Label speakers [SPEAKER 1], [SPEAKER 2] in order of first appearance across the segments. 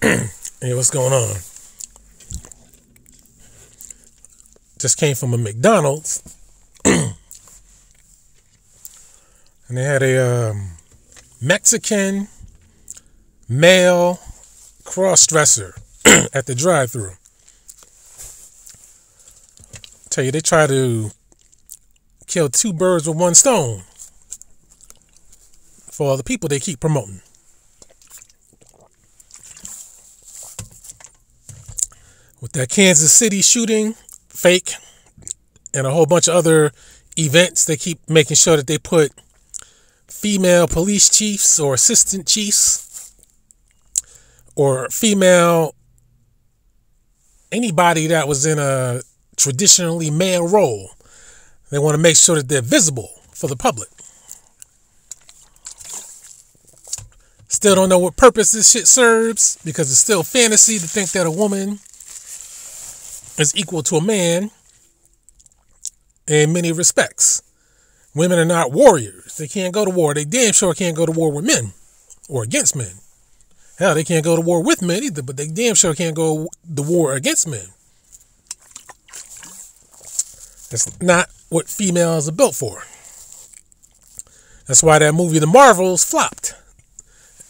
[SPEAKER 1] hey, what's going on? Just came from a McDonald's, and they had a um, Mexican male cross dresser at the drive-through. Tell you, they try to kill two birds with one stone for all the people they keep promoting. With that Kansas City shooting, fake, and a whole bunch of other events, they keep making sure that they put female police chiefs or assistant chiefs or female anybody that was in a traditionally male role. They want to make sure that they're visible for the public. Still don't know what purpose this shit serves because it's still fantasy to think that a woman is equal to a man in many respects. Women are not warriors. They can't go to war. They damn sure can't go to war with men or against men. Hell, they can't go to war with men either, but they damn sure can't go the war against men. That's not what females are built for. That's why that movie, The Marvels, flopped.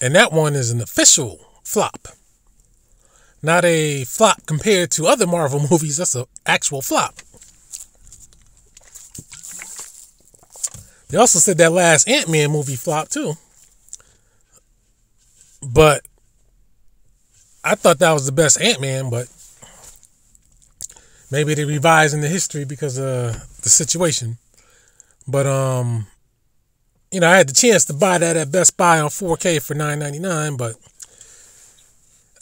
[SPEAKER 1] And that one is an official flop. Not a flop compared to other Marvel movies. That's an actual flop. They also said that last Ant Man movie flopped too. But I thought that was the best Ant Man, but maybe they revising the history because of the situation. But um, you know, I had the chance to buy that at Best Buy on 4K for 9.99, but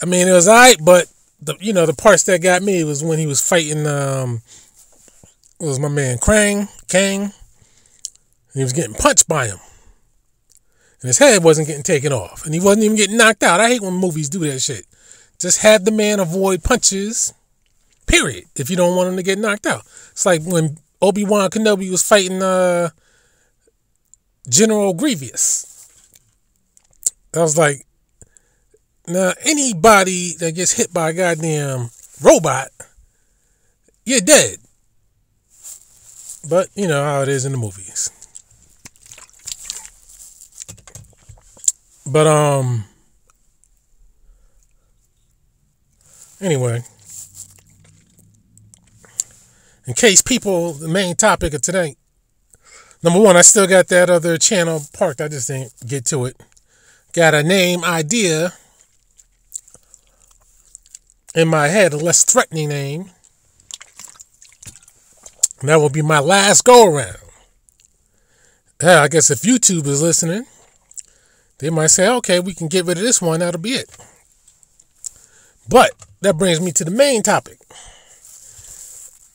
[SPEAKER 1] I mean, it was alright, but the you know the parts that got me was when he was fighting. Um, was my man Krang Kang. he was getting punched by him, and his head wasn't getting taken off, and he wasn't even getting knocked out. I hate when movies do that shit. Just have the man avoid punches. Period. If you don't want him to get knocked out, it's like when Obi Wan Kenobi was fighting uh, General Grievous. I was like, now, anybody that gets hit by a goddamn robot, you're dead. But you know how it is in the movies. But um anyway, in case people the main topic of today number one, I still got that other channel parked. I just didn't get to it. Got a name idea in my head a less threatening name. And that will be my last go around. Yeah, I guess if YouTube is listening, they might say, okay, we can get rid of this one, that'll be it. But that brings me to the main topic.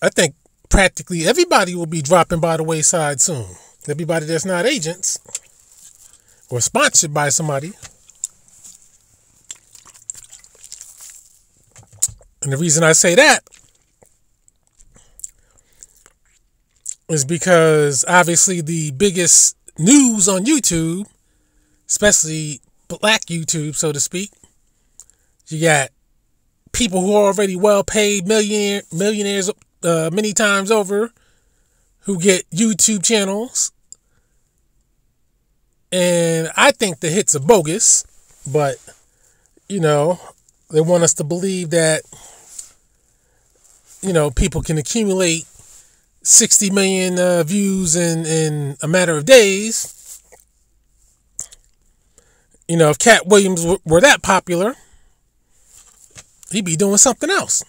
[SPEAKER 1] I think practically everybody will be dropping by the wayside soon. Everybody that's not agents or sponsored by somebody And the reason I say that is because obviously the biggest news on YouTube, especially black YouTube, so to speak, you got people who are already well paid millionaire millionaires uh, many times over who get YouTube channels. And I think the hits are bogus, but you know, they want us to believe that you know, people can accumulate 60 million uh, views in, in a matter of days. You know, if Katt Williams w- were that popular, he'd be doing something else.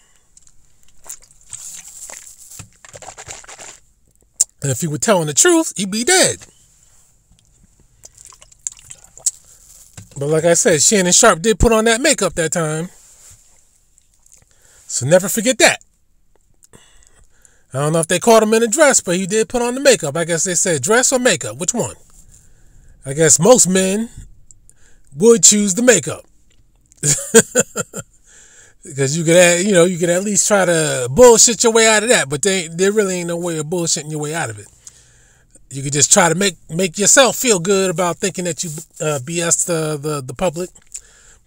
[SPEAKER 1] And if he were telling the truth, he'd be dead. But like I said, Shannon Sharpe did put on that makeup that time. So never forget that. I don't know if they caught him in a dress, but he did put on the makeup. I guess they said dress or makeup. Which one? I guess most men would choose the makeup. because you could, add, you know, you could at least try to bullshit your way out of that, but they, there really ain't no way of bullshitting your way out of it. You could just try to make make yourself feel good about thinking that you uh, BS the, the the public,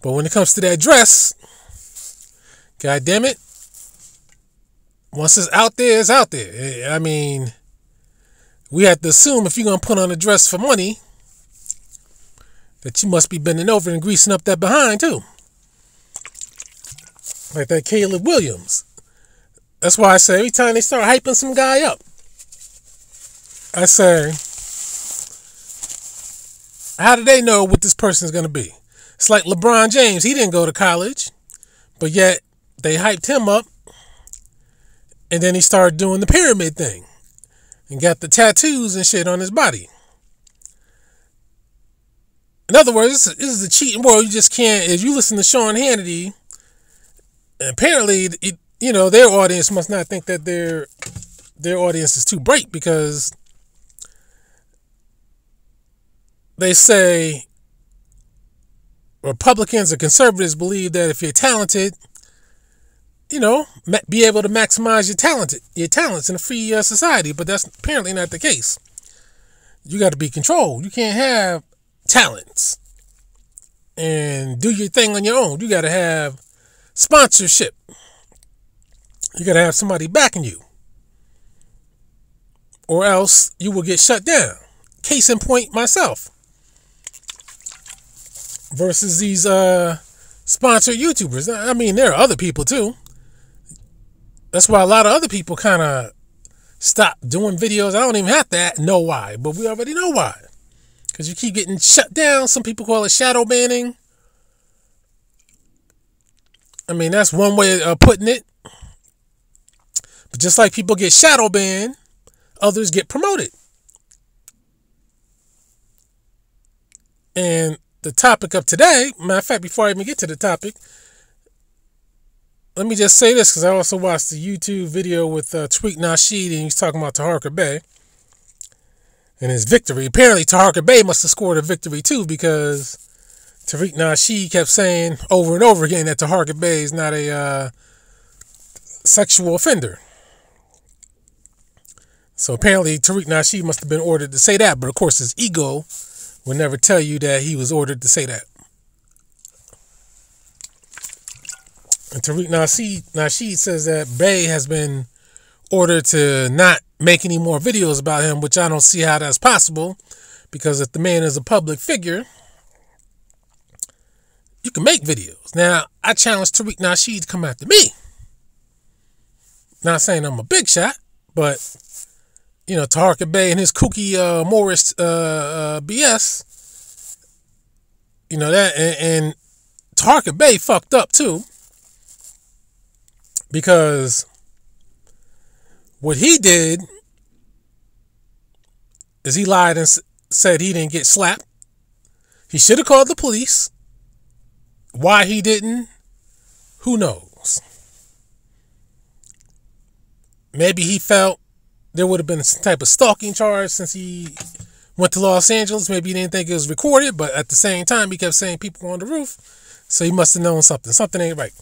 [SPEAKER 1] but when it comes to that dress, God damn it. Once it's out there, it's out there. Eh, I mean, we have to assume if you're going to put on a dress for money, that you must be bending over and greasing up that behind too. Like that Caleb Williams. That's why I say every time they start hyping some guy up, I say, how do they know what this person is going to be? It's like LeBron James. He didn't go to college, but yet they hyped him up. And then he started doing the pyramid thing and got the tattoos and shit on his body. In other words, this is a cheating world. You just can't. If you listen to Sean Hannity, apparently, it, you know, their audience must not think that their their audience is too bright because they say Republicans or conservatives believe that if you're talented, you know, be able to maximize your talent, your talents in a free uh, society. But that's apparently not the case. You got to be controlled. You can't have talents and do your thing on your own. You got to have sponsorship. You got to have somebody backing you, or else you will get shut down. Case in point, myself versus these uh sponsored YouTubers. I mean, there are other people too. That's why a lot of other people kind of stop doing videos. I don't even have to know why, but we already know why. Because you keep getting shut down. Some people call it shadow banning. I mean, that's one way of putting it. But just like people get shadow banned, others get promoted. And the topic of today, matter of fact, before I even get to the topic, let me just say this because I also watched the YouTube video with uh, Tariq Nasheed and he's talking about Taharka Bey and his victory. Apparently, Taharka Bey must have scored a victory too because Tariq Nasheed kept saying over and over again that Taharka Bey is not a uh, sexual offender. So apparently, Tariq Nasheed must have been ordered to say that, but of course, his ego would never tell you that he was ordered to say that. And Tariq Nasheed, Nasheed says that Bey has been ordered to not make any more videos about him, which I don't see how that's possible. Because if the man is a public figure, you can make videos. Now, I challenge Tariq Nasheed to come after me. Not saying I'm a big shot, but you know, Taharka Bey and his kooky uh, Moorish uh, uh, BS. You know that, and, and Taharka Bey fucked up too, because what he did is he lied and said he didn't get slapped. He should have called the police. Why he didn't, who knows? Maybe he felt there would have been some type of stalking charge since he went to Los Angeles. Maybe he didn't think it was recorded, but at the same time, he kept saying people on the roof. So he must have known something. Something ain't right.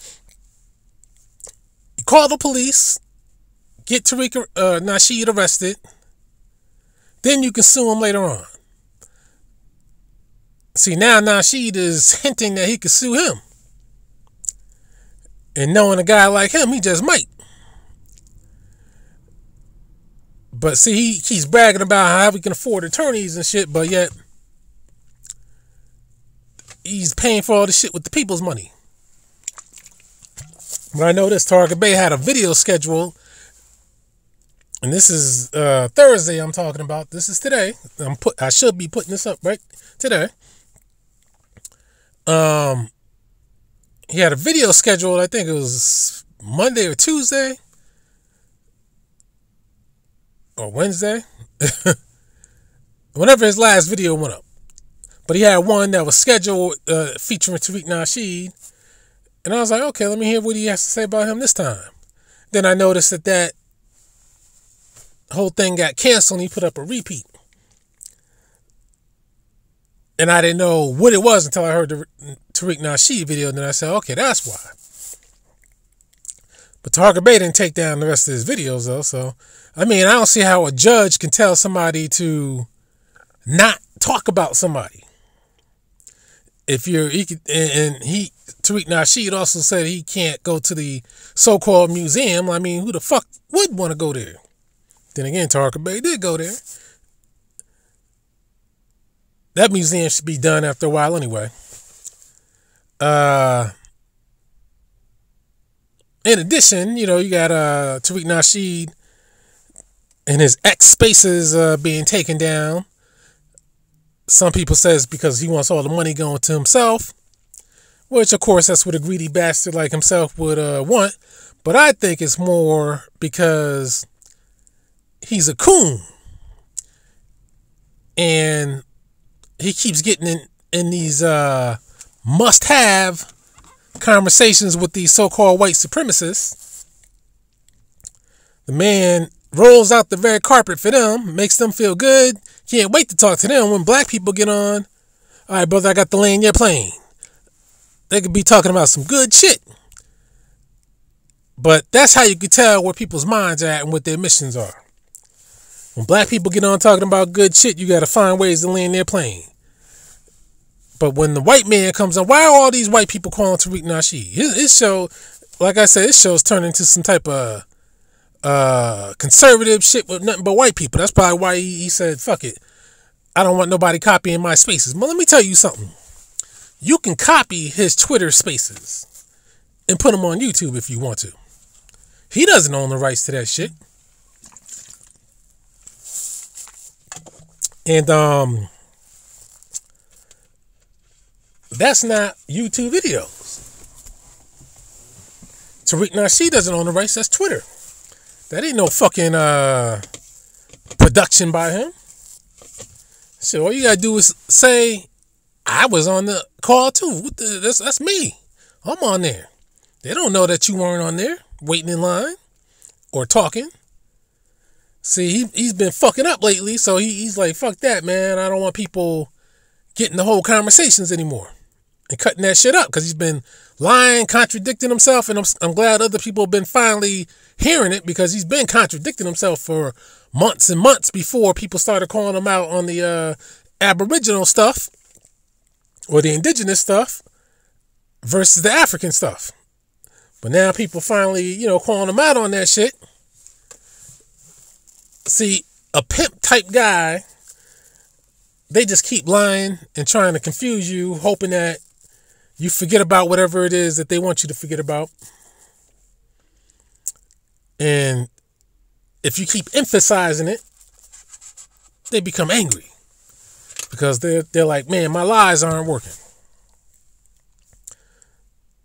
[SPEAKER 1] Call the police, get Tariq uh, Nasheed arrested, then you can sue him later on. See, now Nasheed is hinting that he could sue him. And knowing a guy like him, he just might. But see, he, he's bragging about how he can afford attorneys and shit, but yet he's paying for all the shit with the people's money. But I know this Taharka Bey had a video schedule, and this is uh, Thursday. I'm talking about. This is today. I'm put. I should be putting this up right today. Um, he had a video scheduled. I think it was Monday or Tuesday or Wednesday, whenever his last video went up. But he had one that was scheduled uh, featuring Tariq Nasheed. And I was like, okay, let me hear what he has to say about him this time. Then I noticed that that whole thing got canceled and he put up a repeat. And I didn't know what it was until I heard the Tariq Nasheed video. And then I said, okay, that's why. But Taharka Bey didn't take down the rest of his videos, though. So I mean, I don't see how a judge can tell somebody to not talk about somebody. If you're he could, and he Tariq Nasheed also said he can't go to the so-called museum. I mean, who the fuck would want to go there? Then again, Tarka Bey did go there. That museum should be done after a while anyway. Uh, in addition, you know, you got uh, Tariq Nasheed and his X spaces uh, being taken down. Some people says because he wants all the money going to himself, which of course that's what a greedy bastard like himself would uh, want. But I think it's more because he's a coon, and he keeps getting in in these uh, must-have conversations with these so-called white supremacists. The man rolls out the very carpet for them, makes them feel good, can't wait to talk to them when black people get on. All right, brother, I got the lane you're playing. They could be talking about some good shit. But that's how you can tell where people's minds are at and what their missions are. When black people get on talking about good shit, you got to find ways to land their plane. But when the white man comes on, why are all these white people calling Tariq Nasheed? His, his show, like I said, his show's turned into some type of uh, conservative shit with nothing but white people. That's probably why he, he said, fuck it. I don't want nobody copying my spaces. But let me tell you something. You can copy his Twitter spaces and put them on YouTube if you want to. He doesn't own the rights to that shit. And um that's not YouTube videos. Tariq Nasheed doesn't own the rights, that's Twitter. That ain't no fucking uh, production by him. So all you gotta do is say, I was on the call too. The, that's that's me. I'm on there. They don't know that you weren't on there waiting in line or talking. See, he, he's been fucking up lately, so he, he's like, fuck that, man. I don't want people getting the whole conversations anymore and cutting that shit up because he's been lying, contradicting himself, and I'm, I'm glad other people have been finally hearing it because he's been contradicting himself for months and months before people started calling him out on the uh, Aboriginal stuff or the indigenous stuff versus the African stuff. But now people finally, you know, calling him out on that shit. See, a pimp type guy, they just keep lying and trying to confuse you, hoping that you forget about whatever it is that they want you to forget about. And if you keep emphasizing it, they become angry because they're they're like, man, my lies aren't working.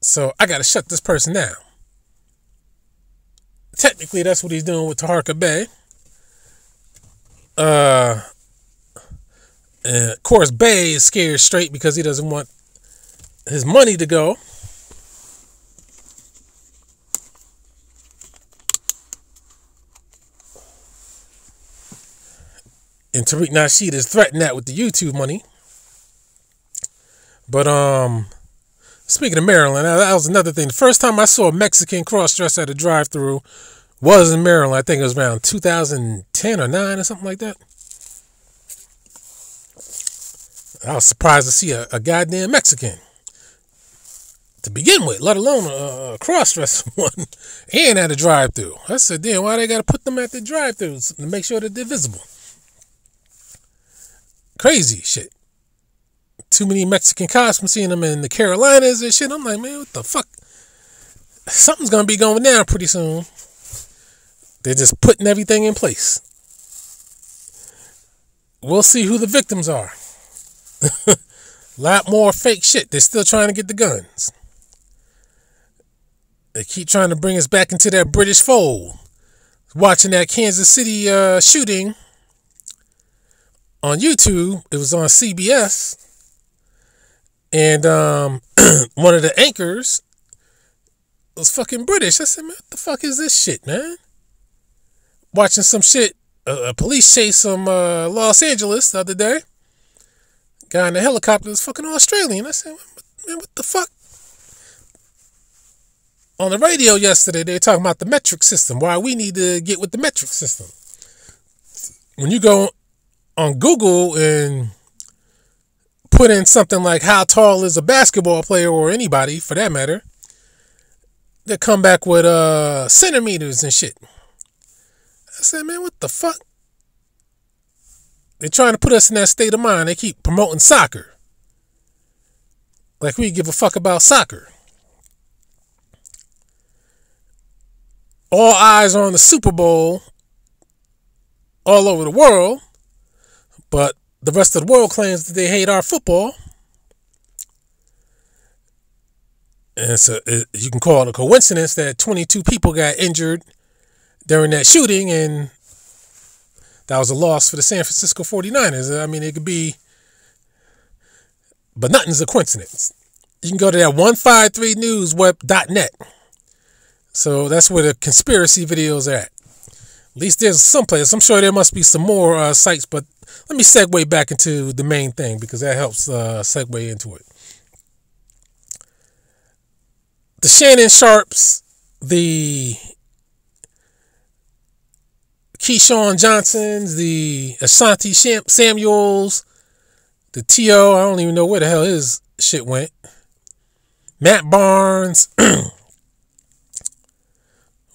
[SPEAKER 1] So I got to shut this person down. Technically, that's what he's doing with Taharka Bey. Uh, and of course, Bey is scared straight because he doesn't want his money to go. And Tariq Nasheed is threatening that with the YouTube money. But um speaking of Maryland, that was another thing. The first time I saw a Mexican cross dress at a drive through was in Maryland. I think it was around 2010 or 9 or something like that. I was surprised to see a, a goddamn Mexican to begin with, let alone a, a cross dress one and at a drive through. I said, damn, why they got to put them at the drive throughs to make sure that they're visible? Crazy shit. Too many Mexican cops. I'm seeing them in the Carolinas and shit. I'm like, man, what the fuck? Something's gonna be going down pretty soon. They're just putting everything in place. We'll see who the victims are. A lot more fake shit. They're still trying to get the guns. They keep trying to bring us back into that British fold. Watching that Kansas City uh, shooting on YouTube. It was on CBS. And um, one of the anchors was fucking British. I said, man, what the fuck is this shit, man? Watching some shit. Uh, a police chase some uh, Los Angeles the other day. Guy in the helicopter was fucking Australian. I said, man, what the fuck? On the radio yesterday, they were talking about the metric system. Why we need to get with the metric system. When you go on Google and put in something like how tall is a basketball player or anybody for that matter, they come back with uh centimeters and shit. I said, man, what the fuck? They're trying to put us in that state of mind. They keep promoting soccer. Like we give a fuck about soccer. All eyes are on the Super Bowl all over the world, but the rest of the world claims that they hate our football. And so it, you can call it a coincidence that 22 people got injured during that shooting, and that was a loss for the San Francisco 49ers. I mean, it could be, but nothing's a coincidence. You can go to that 153newsweb.net. So that's where the conspiracy videos are at. At least there's some place. I'm sure there must be some more uh, sites, but let me segue back into the main thing because that helps uh, segue into it. The Shannon Sharpes, the Keyshawn Johnsons, the Asante Samuels, the T.O. I don't even know where the hell his shit went. Matt Barnes.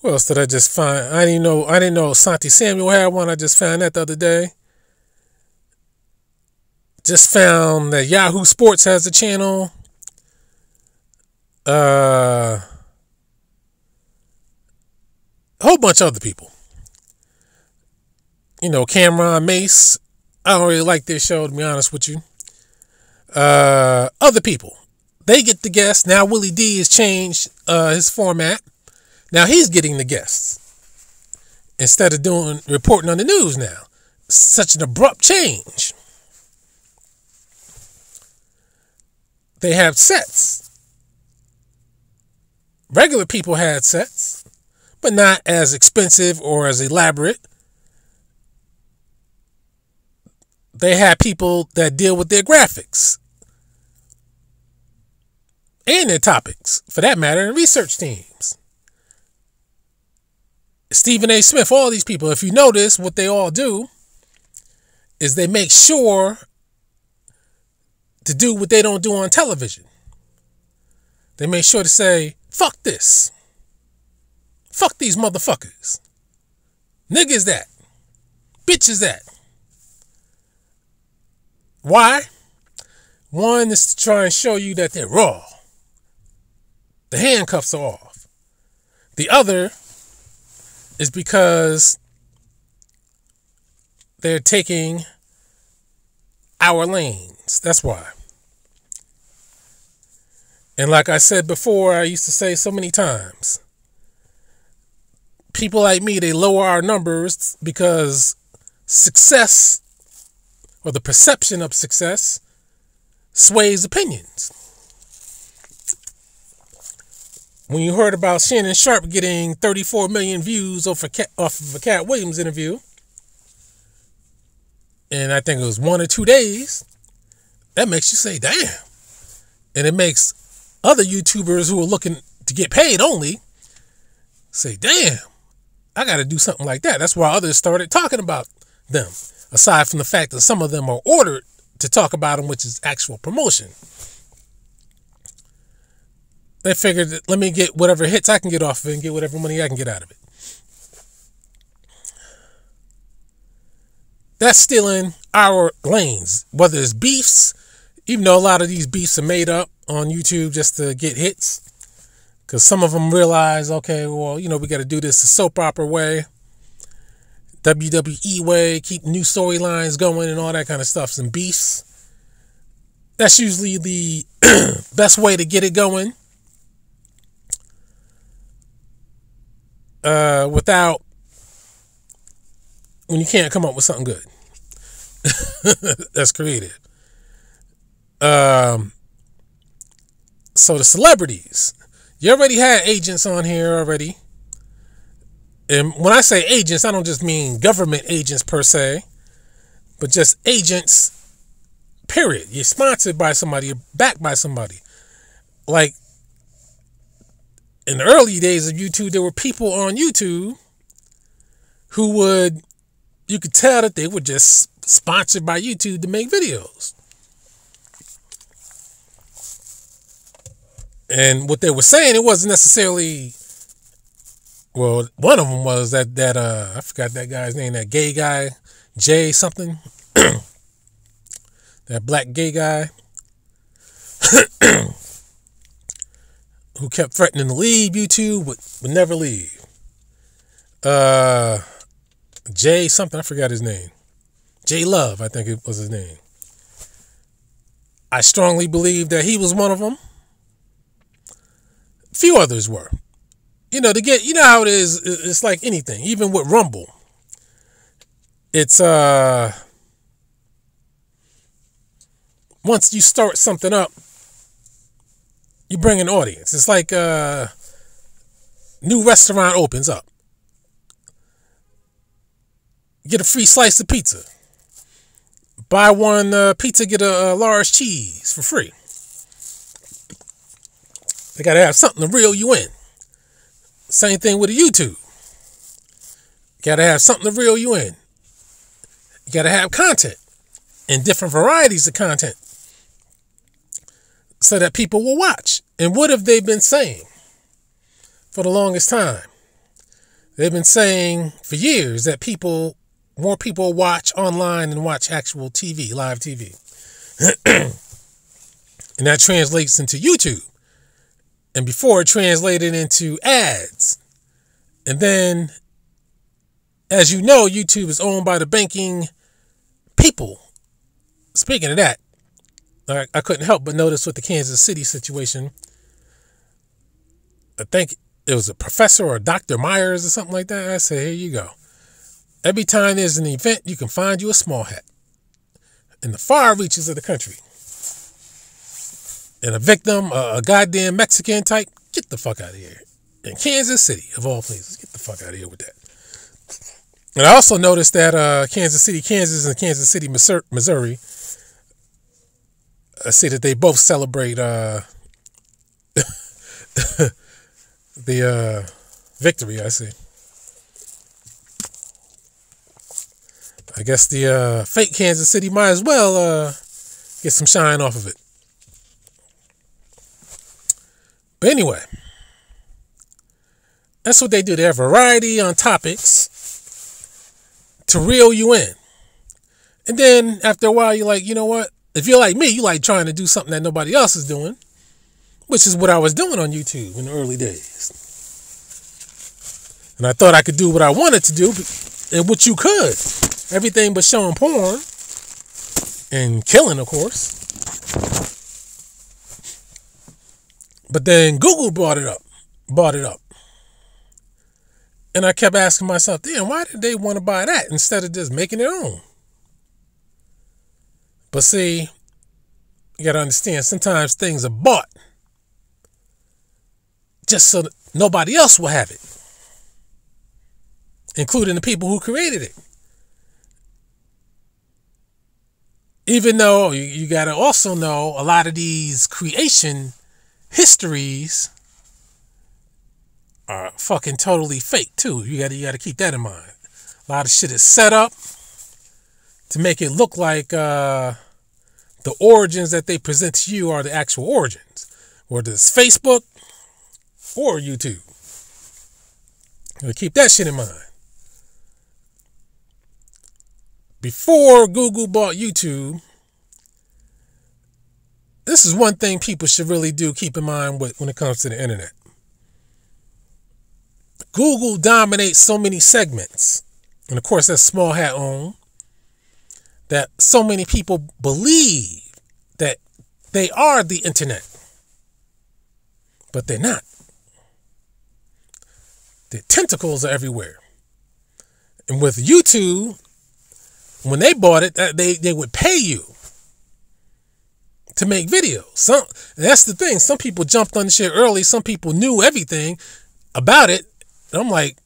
[SPEAKER 1] what else did I just find? I didn't know. I didn't know Santi Samuel had one. I just found that the other day. Just found that Yahoo Sports has a channel. Uh, a whole bunch of other people you know, Cam'ron Mase. I don't really like this show, to be honest with you. Uh, other people, they get the guests. Now Willie D has changed uh, his format. Now he's getting the guests instead of doing reporting on the news. Now, such an abrupt change. They have sets. Regular people had sets, but not as expensive or as elaborate they had people that deal with their graphics and their topics, for that matter, and research teams. Stephen A. Smith, all these people, if you notice, what they all do is they make sure to do what they don't do on television. They make sure to say, fuck this. Fuck these motherfuckers. Niggas that. Bitch is that. Why? One is to try and show you that they're raw. The handcuffs are off. The other is because they're taking our lanes. That's why. And like I said before, I used to say so many times people like me, they lower our numbers because success or the perception of success sways opinions. When you heard about Shannon Sharpe getting 34 million views off, off of a Katt Williams interview, and I think it was one or two days, that makes you say, damn. And it makes other YouTubers who are looking to get paid only say, damn, I got to do something like that. That's why others started talking about them aside from the fact that some of them are ordered to talk about them, which is actual promotion. They figured, let me get whatever hits I can get off of it and get whatever money I can get out of it. That's stealing our lanes, whether it's beefs, even though a lot of these beefs are made up on YouTube just to get hits. Because some of them realize, okay, well, you know, we got to do this the soap opera way. WWE way, keep new storylines going and all that kind of stuff. Some beefs. That's usually the best way to get it going. Uh, without when you can't come up with something good. That's creative. Um, so the celebrities, you already had agents on here already. And when I say agents, I don't just mean government agents per se, but just agents, period. You're sponsored by somebody, you're backed by somebody. Like in the early days of YouTube, there were people on YouTube who would, you could tell that they were just sponsored by YouTube to make videos. And what they were saying, it wasn't necessarily. Well, one of them was that that uh I forgot that guy's name, that gay guy, Jay something, that black gay guy, who kept threatening to leave YouTube, but would never leave. Uh, Jay something, I forgot his name. Jay Love, I think it was his name. I strongly believe that he was one of them. Few others were. You know, to get, you know how it is, it's like anything, even with Rumble. It's, uh, once you start something up, you bring an audience. It's like uh, new restaurant opens up. Get a free slice of pizza. Buy one uh, pizza, get a, a large cheese for free. They got to have something to reel you in. Same thing with YouTube. Got to have something to reel you in. You got to have content and different varieties of content so that people will watch. And what have they been saying for the longest time? They've been saying for years that people, more people watch online than watch actual TV, live TV. and that translates into YouTube. And before it translated into ads. And then, as you know, YouTube is owned by the banking people. Speaking of that, I, I couldn't help but notice with the Kansas City situation. I think it was a professor or Dr. Myers or something like that. I said, here you go. Every time there's an event, you can find you a small hat in the far reaches of the country. And a victim, a, a goddamn Mexican type, get the fuck out of here. In Kansas City, of all places, get the fuck out of here with that. And I also noticed that uh, Kansas City, Kansas, and Kansas City, Missouri I see that they both celebrate uh, the uh, victory. I see. I guess the uh, fake Kansas City might as well uh, get some shine off of it. But anyway, that's what they do. They have variety on topics to reel you in. And then after a while, you're like, you know what? If you're like me, you like trying to do something that nobody else is doing, which is what I was doing on YouTube in the early days. And I thought I could do what I wanted to do, and what you could. Everything but showing porn and killing, of course. But then Google brought it up, bought it up. And I kept asking myself, damn, why did they want to buy that instead of just making their own? But see, you got to understand sometimes things are bought just so nobody else will have it, including the people who created it. Even though you, you got to also know a lot of these creation histories are fucking totally fake too. You got to you got to keep that in mind. A lot of shit is set up to make it look like uh, the origins that they present to you are the actual origins, whether it's Facebook or YouTube. You keep that shit in mind. Before Google bought YouTube, this is one thing people should really do keep in mind when it comes to the internet. Google dominates so many segments. And of course, that's small hat on, that so many people believe that they are the internet, but they're not. Their tentacles are everywhere. And with YouTube, when they bought it, they, they would pay you to make videos. Some that's the thing. Some people jumped on the shit early. Some people knew everything about it. And I'm like,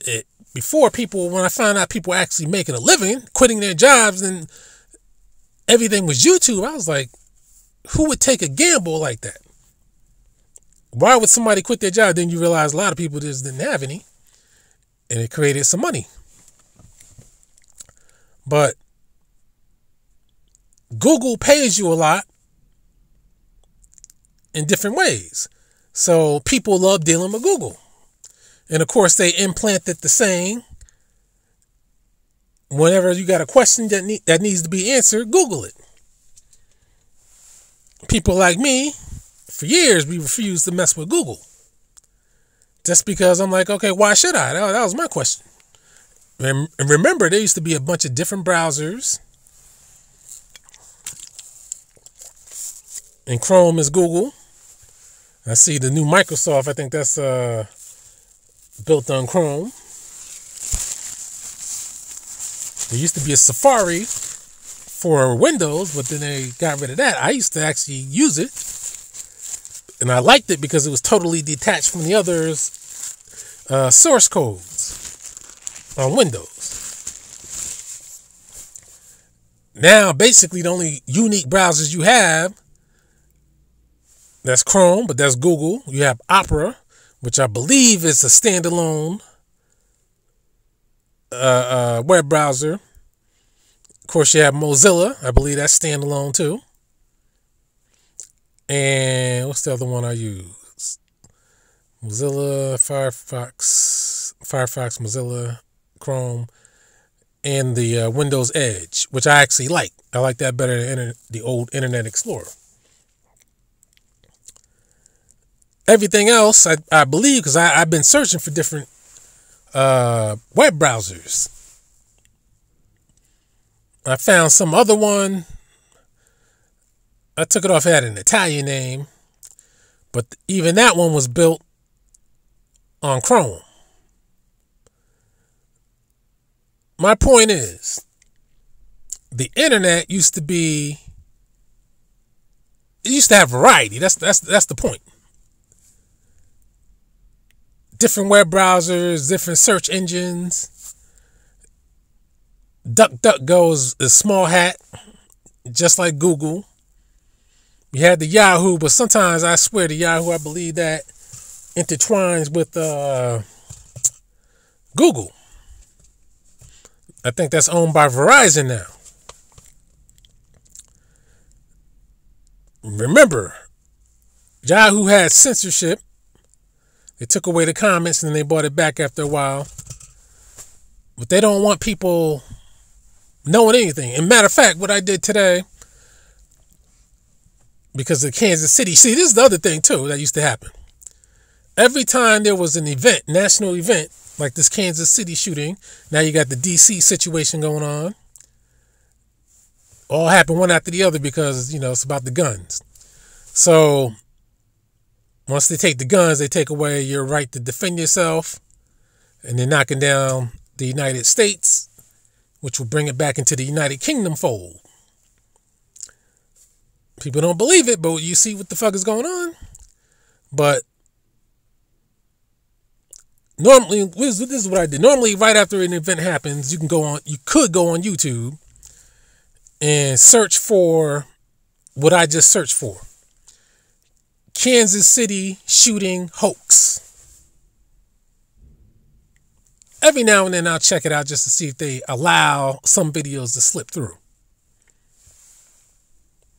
[SPEAKER 1] it, before people, when I found out people were actually making a living, quitting their jobs, and everything was YouTube, I was like, who would take a gamble like that? Why would somebody quit their job? Then you realize a lot of people just didn't have any, and it created some money. But Google pays you a lot, in different ways. So people love dealing with Google. And of course, they implanted the saying whenever you got a question that, need, that needs to be answered, Google it. People like me, for years, we refused to mess with Google. Just because I'm like, okay, why should I? That, that was my question. And remember, there used to be a bunch of different browsers. And Chrome is Google. I see the new Microsoft, I think that's uh, built on Chrome. There used to be a Safari for Windows, but then they got rid of that. I used to actually use it. And I liked it because it was totally detached from the others' uh, source codes on Windows. Now, basically, the only unique browsers you have that's Chrome, but that's Google. You have Opera, which I believe is a standalone uh, uh, web browser. Of course, you have Mozilla. I believe that's standalone too. And what's the other one I use? Mozilla, Firefox, Firefox, Mozilla, Chrome, and the uh, Windows Edge, which I actually like. I like that better than the old Internet Explorer. Everything else, I, I believe, because I've been searching for different uh, web browsers. I found some other one. I took it off, had an Italian name, but even that one was built on Chrome. My point is, the internet used to be it used to have variety. That's that's that's the point different web browsers, different search engines. DuckDuckGo is a small hat, just like Google. You had the Yahoo, but sometimes I swear the Yahoo, I believe that intertwines with uh, Google. I think that's owned by Verizon now. Remember, Yahoo had censorship they took away the comments and then they brought it back after a while. But they don't want people knowing anything. And matter of fact, what I did today, because of Kansas City, see, this is the other thing too that used to happen. Every time there was an event, national event, like this Kansas City shooting, now you got the DC situation going on. All happened one after the other because, you know, it's about the guns. So once they take the guns, they take away your right to defend yourself. And they're knocking down the United States, which will bring it back into the United Kingdom fold. People don't believe it, but you see what the fuck is going on. But normally, this is what I did. Normally, right after an event happens, you can go on, you could go on YouTube and search for what I just searched for. Kansas City shooting hoax. Every now and then I'll check it out just to see if they allow some videos to slip through.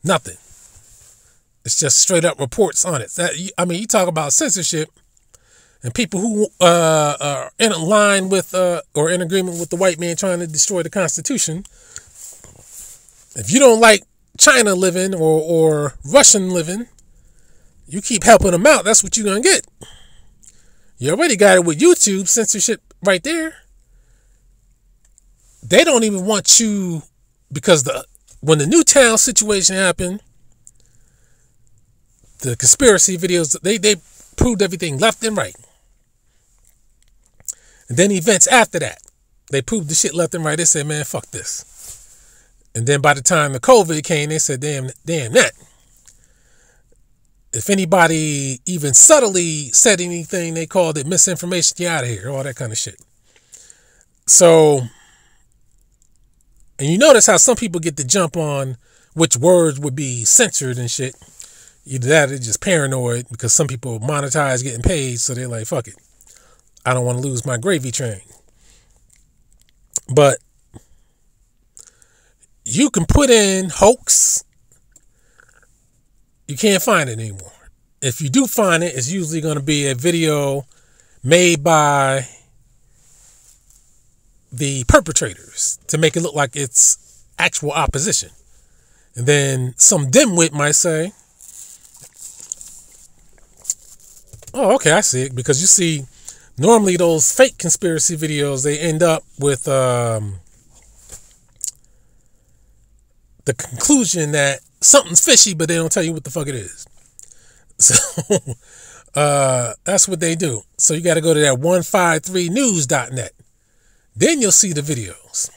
[SPEAKER 1] Nothing. It's just straight up reports on it. That, I mean, you talk about censorship and people who uh, are in line with uh, or in agreement with the white man trying to destroy the Constitution. If you don't like China living or, or Russian living, you keep helping them out, that's what you're going to get. You already got it with YouTube censorship right there. They don't even want you because the when the Newtown situation happened, the conspiracy videos they they proved everything left and right. And then events after that, they proved the shit left and right. They said, "Man, fuck this." And then by the time the COVID came, they said, "Damn, damn that." If anybody even subtly said anything, they called it misinformation. Get out of here, all that kind of shit. So, and you notice how some people get to jump on which words would be censored and shit. Either that or just paranoid because some people monetize getting paid, so they're like, fuck it. I don't want to lose my gravy train. But you can put in hoax you can't find it anymore. if you do find it, it's usually going to be a video made by the perpetrators to make it look like it's actual opposition. And then some dimwit might say, Oh, okay, I see it. Because you see, normally those fake conspiracy videos, they end up with um, the conclusion that something's fishy, but they don't tell you what the fuck it is. So uh, that's what they do. So you got to go to that 153news.net. Then you'll see the videos.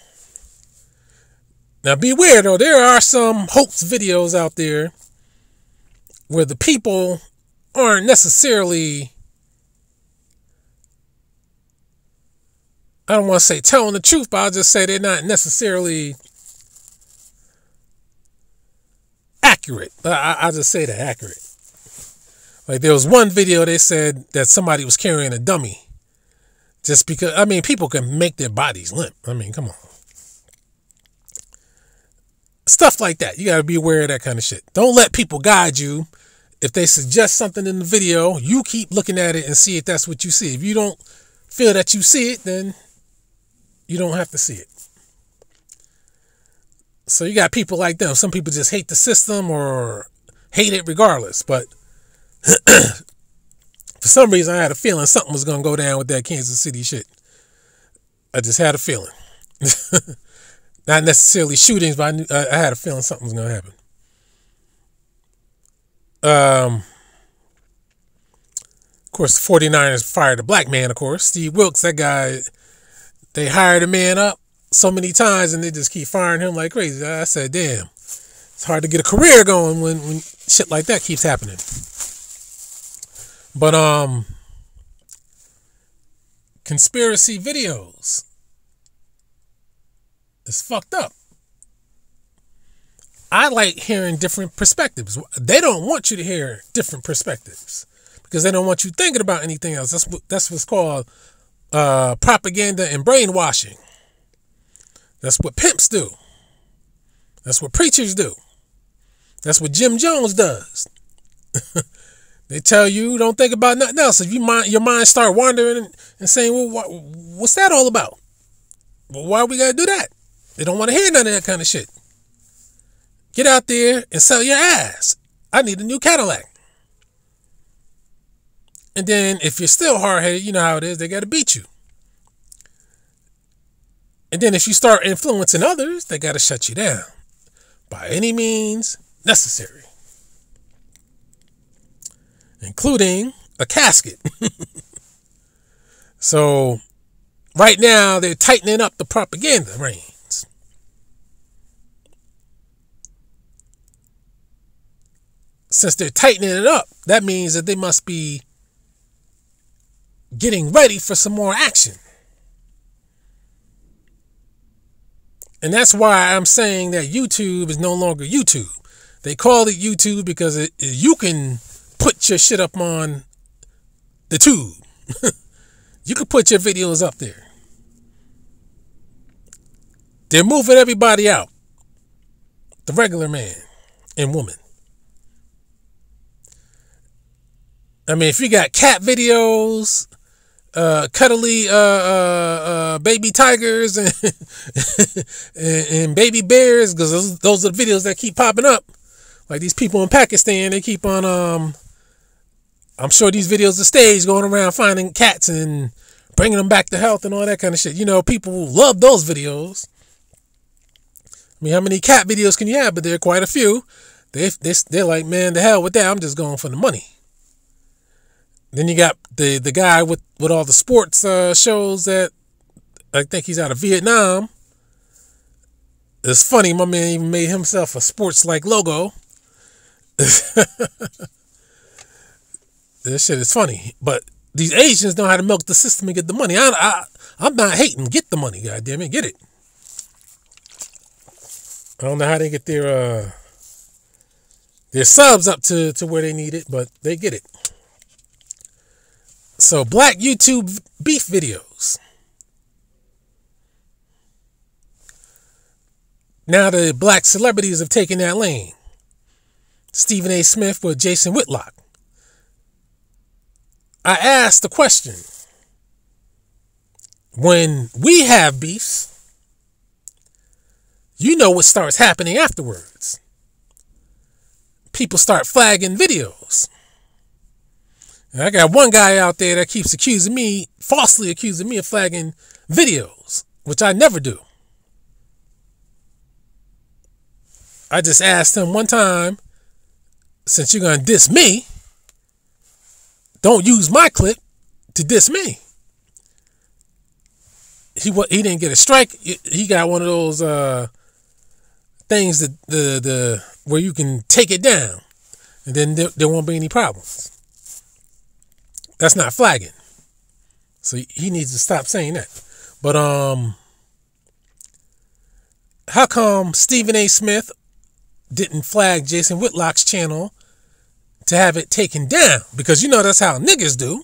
[SPEAKER 1] Now beware though, there are some hoax videos out there where the people aren't necessarily I don't want to say telling the truth, but I'll just say they're not necessarily accurate. I, I'll just say they're accurate. Like there was one video they said that somebody was carrying a dummy. Just because I mean people can make their bodies limp. I mean, come on. Stuff like that. You gotta be aware of that kind of shit. Don't let people guide you. If they suggest something in the video, you keep looking at it and see if that's what you see. If you don't feel that you see it, then you don't have to see it. So you got people like them. Some people just hate the system or hate it regardless. But for some reason, I had a feeling something was going to go down with that Kansas City shit. I just had a feeling. Not necessarily shootings, but I, knew, I had a feeling something was going to happen. Um, of course, the 49ers fired a black man, of course. Steve Wilks, that guy, they hired a man up so many times and they just keep firing him like crazy. I said, damn, it's hard to get a career going when, when shit like that keeps happening. But um conspiracy videos. It's fucked up. I like hearing different perspectives. They don't want you to hear different perspectives because they don't want you thinking about anything else. That's what that's what's called uh, propaganda and brainwashing. That's what pimps do. That's what preachers do. That's what Jim Jones does. They tell you don't think about nothing else. If you mind, your mind start wandering and saying, "Well, what, what's that all about? Well, why we gotta do that?" They don't want to hear none of that kind of shit. Get out there and sell your ass. I need a new Cadillac. And then if you're still hard headed, you know how it is. They got to beat you. And then if you start influencing others, they got to shut you down by any means necessary including a casket. so, right now, they're tightening up the propaganda reins. Since they're tightening it up, that means that they must be getting ready for some more action. And that's why I'm saying that YouTube is no longer YouTube. They call it YouTube because it, you can put your shit up on the tube. you can put your videos up there. They're moving everybody out. The regular man and woman. I mean, if you got cat videos, uh, cuddly uh, uh, uh, baby tigers and, and, and baby bears, because those, those are the videos that keep popping up. Like these people in Pakistan, they keep on um, I'm sure these videos are staged going around finding cats and bringing them back to health and all that kind of shit. You know, people love those videos. I mean, how many cat videos can you have? But there are quite a few. They, they, they're like, man, the hell with that. I'm just going for the money. Then you got the, the guy with, with all the sports uh, shows that I think he's out of Vietnam. It's funny, my man even made himself a sports like logo. This shit is funny, but these Asians know how to milk the system and get the money. I, I, I'm not hating. Get the money, goddamn it, get it. I don't know how they get their uh, their subs up to, to where they need it, but they get it. So black YouTube beef videos. Now the black celebrities have taken that lane. Stephen A. Smith with Jason Whitlock. I asked the question when we have beefs, you know what starts happening afterwards. People start flagging videos. And I got one guy out there that keeps accusing me, falsely accusing me of flagging videos, which I never do. I just asked him one time, since you're going to diss me, don't use my clip to diss me. He he didn't get a strike. He got one of those uh, things that the the where you can take it down, and then there, there won't be any problems. That's not flagging. So he needs to stop saying that. But um, how come Stephen A. Smith didn't flag Jason Whitlock's channel to have it taken down because you know that's how niggas do.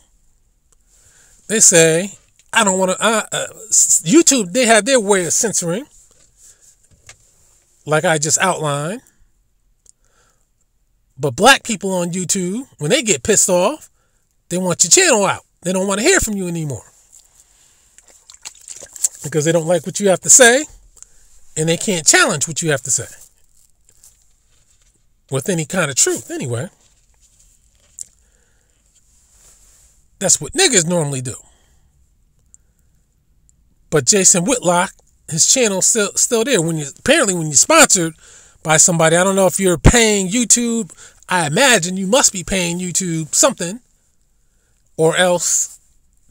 [SPEAKER 1] They say, I don't want to. Uh, YouTube, they have their way of censoring, like I just outlined. But black people on YouTube, when they get pissed off, they want your channel out. They don't want to hear from you anymore because they don't like what you have to say and they can't challenge what you have to say with any kind of truth, anyway. That's what niggas normally do. But Jason Whitlock, his channel still still there. When you apparently when you're sponsored by somebody, I don't know if you're paying YouTube. I imagine you must be paying YouTube something, or else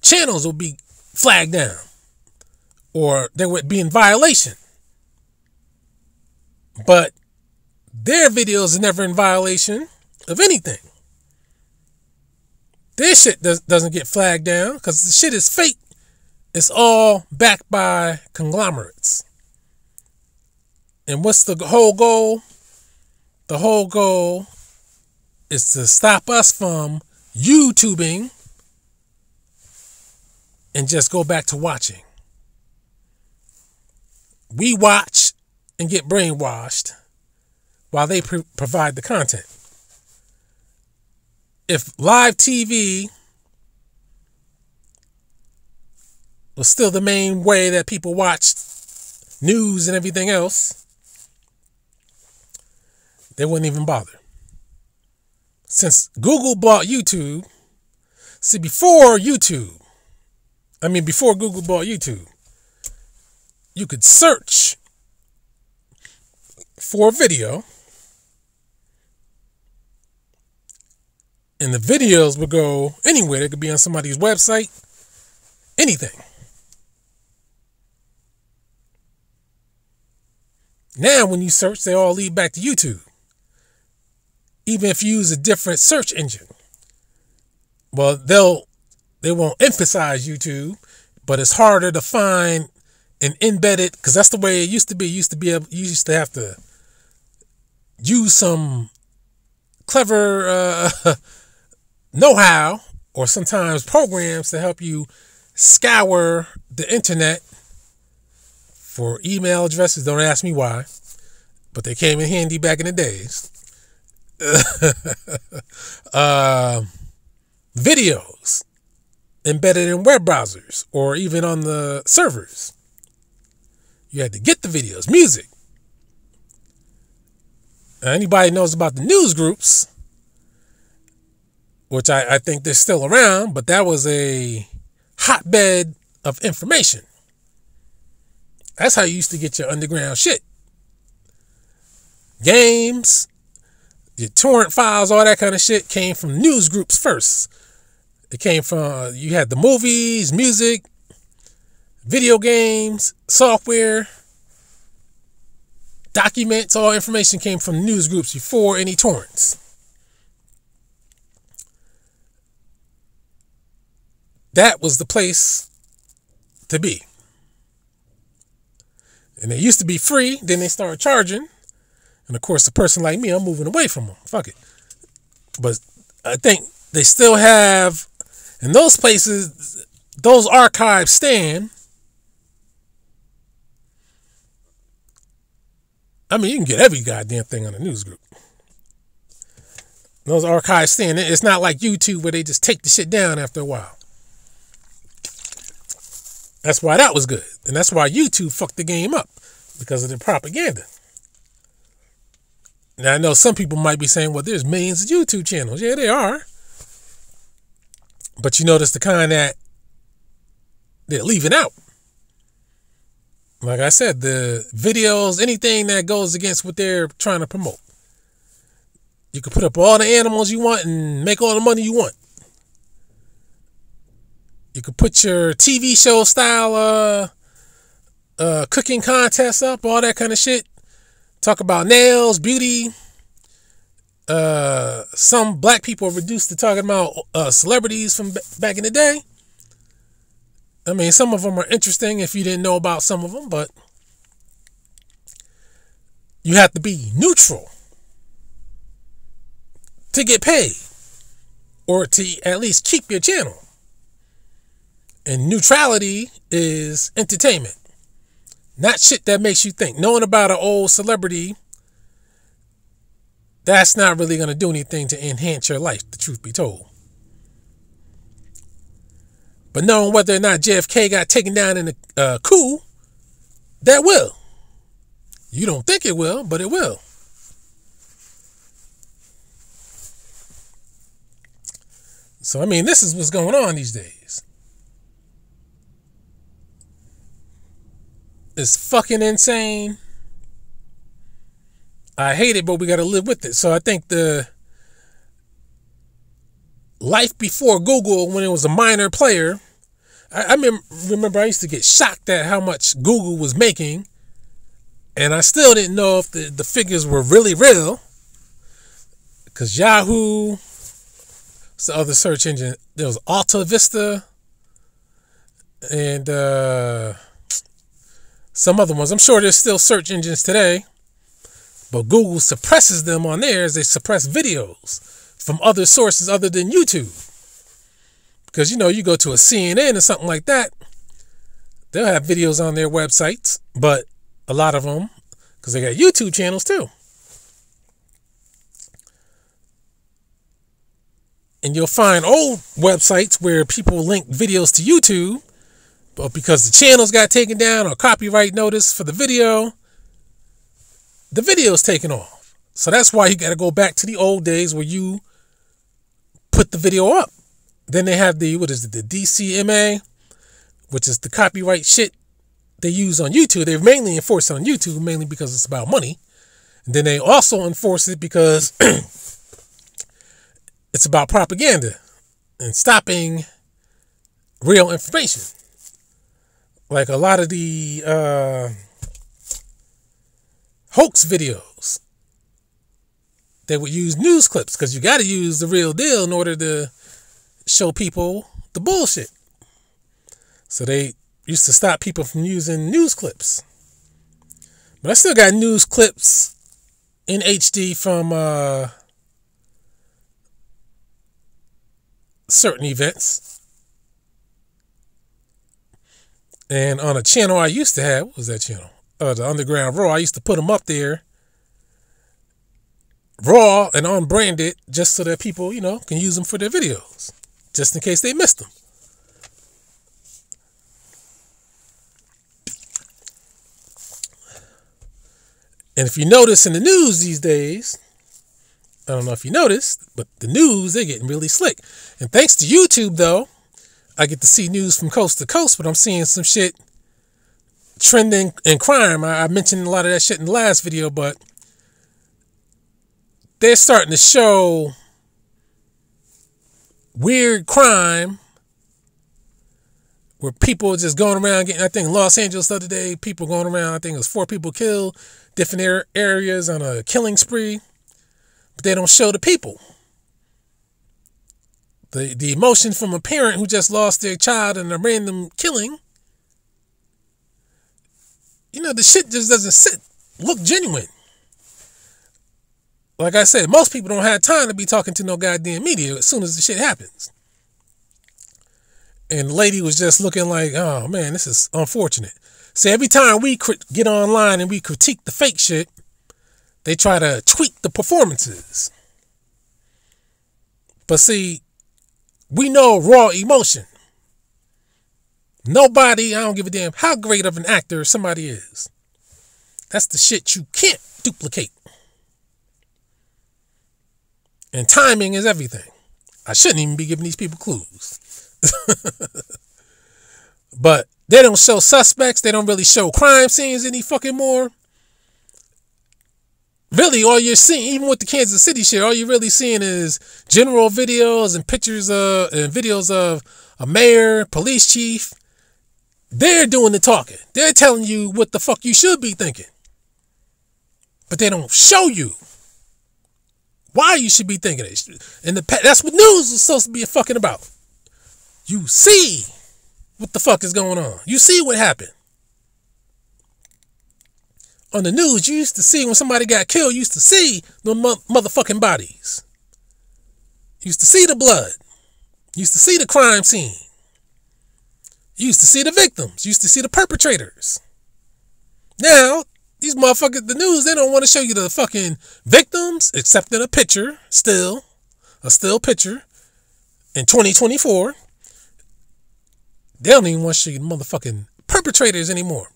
[SPEAKER 1] channels will be flagged down, or they would be in violation. But their videos are never in violation of anything. This shit does, doesn't get flagged down because the shit is fake. It's all backed by conglomerates. And what's the whole goal? The whole goal is to stop us from YouTubing and just go back to watching. We watch and get brainwashed while they provide the content if live TV was still the main way that people watched news and everything else, they wouldn't even bother. Since Google bought YouTube, see, before YouTube, I mean, before Google bought YouTube, you could search for a video And the videos would go anywhere. They could be on somebody's website, anything. Now, when you search, they all lead back to YouTube. Even if you use a different search engine. Well, they'll they won't emphasize YouTube, but it's harder to find an embedded because that's the way it used to be. You used to be able, you used to have to use some clever uh, know how or sometimes programs to help you scour the internet for email addresses. Don't ask me why, but they came in handy back in the days. uh, videos embedded in web browsers or even on the servers. You had to get the videos, music. Now, anybody knows about the news groups which I, I think they're still around, but that was a hotbed of information. That's how you used to get your underground shit. Games, your torrent files, all that kind of shit came from news groups first. It came from, you had the movies, music, video games, software, documents, all information came from news groups before any torrents. that was the place to be. And it used to be free, then they started charging. And of course, a person like me, I'm moving away from them. Fuck it. But I think they still have, in those places, those archives stand. I mean, you can get every goddamn thing on a news group. Those archives stand. It's not like YouTube where they just take the shit down after a while. That's why that was good. And that's why YouTube fucked the game up because of the propaganda. Now, I know some people might be saying, well, there's millions of YouTube channels. Yeah, they are. But you notice the kind that they're leaving out. Like I said, the videos, anything that goes against what they're trying to promote. You can put up all the animals you want and make all the money you want. You could put your TV show style uh, uh, cooking contests up, all that kind of shit. Talk about nails, beauty. Uh, some black people are reduced to talking about uh, celebrities from b- back in the day. I mean, some of them are interesting if you didn't know about some of them, but you have to be neutral to get paid or to at least keep your channel. And neutrality is entertainment, not shit that makes you think. Knowing about an old celebrity, that's not really going to do anything to enhance your life, the truth be told. But knowing whether or not JFK got taken down in a uh, coup, that will. You don't think it will, but it will. So, I mean, this is what's going on these days. It's fucking insane. I hate it, but we got to live with it. So, I think the life before Google, when it was a minor player, I, I remember I used to get shocked at how much Google was making. And I still didn't know if the, the figures were really real. Because Yahoo, it's the other search engine. There was Alta Vista and uh, some other ones. I'm sure there's still search engines today, but Google suppresses them on theirs. They suppress videos from other sources other than YouTube. Because you know, you go to a CNN or something like that, they'll have videos on their websites, but a lot of them, because they got YouTube channels too. and you'll find old websites where people link videos to YouTube, but because the channels got taken down or copyright notice for the video, the video is taken off. So that's why you got to go back to the old days where you put the video up. Then they have the what is it, the DCMA, which is the copyright shit they use on YouTube. They've mainly enforce it on YouTube, mainly because it's about money. And then they also enforce it because It's about propaganda and stopping real information. Like a lot of the uh, hoax videos, they would use news clips because you got to use the real deal in order to show people the bullshit. So they used to stop people from using news clips. But I still got news clips in HD from uh, certain events. And on a channel I used to have, what was that channel? Uh, the Underground Raw. I used to put them up there raw and unbranded just so that people, you know, can use them for their videos, just in case they missed them. And if you notice in the news these days, I don't know if you noticed, but the news, they're getting really slick. And thanks to YouTube, though, I get to see news from coast to coast, but I'm seeing some shit trending in crime. I, I mentioned a lot of that shit in the last video, but they're starting to show weird crime where people just going around getting, I think Los Angeles the other day, people going around, I think it was four people killed, different areas on a killing spree but they don't show the people. The, the emotion from a parent who just lost their child in a random killing, you know, the shit just doesn't sit, look genuine. Like I said, most people don't have time to be talking to no goddamn media as soon as the shit happens. And the lady was just looking like, oh man, this is unfortunate. So every time we get online and we critique the fake shit, they try to tweak the performances. But see, we know raw emotion. Nobody, I don't give a damn how great of an actor somebody is. That's the shit you can't duplicate. And timing is everything. I shouldn't even be giving these people clues. but they don't show suspects. They don't really show crime scenes any fucking more. Really, all you're seeing, even with the Kansas City shit, all you're really seeing is general videos and pictures of and videos of a mayor, police chief. They're doing the talking. They're telling you what the fuck you should be thinking. But they don't show you why you should be thinking it. And the that's what news is supposed to be fucking about. You see what the fuck is going on. You see what happened. On the news, you used to see when somebody got killed, you used to see the mo- motherfucking bodies. You used to see the blood. You used to see the crime scene. You used to see the victims. You used to see the perpetrators. Now, these motherfuckers, the news, they don't want to show you the fucking victims, except in a picture, still, a still picture in 2024. They don't even want to show you the motherfucking perpetrators anymore.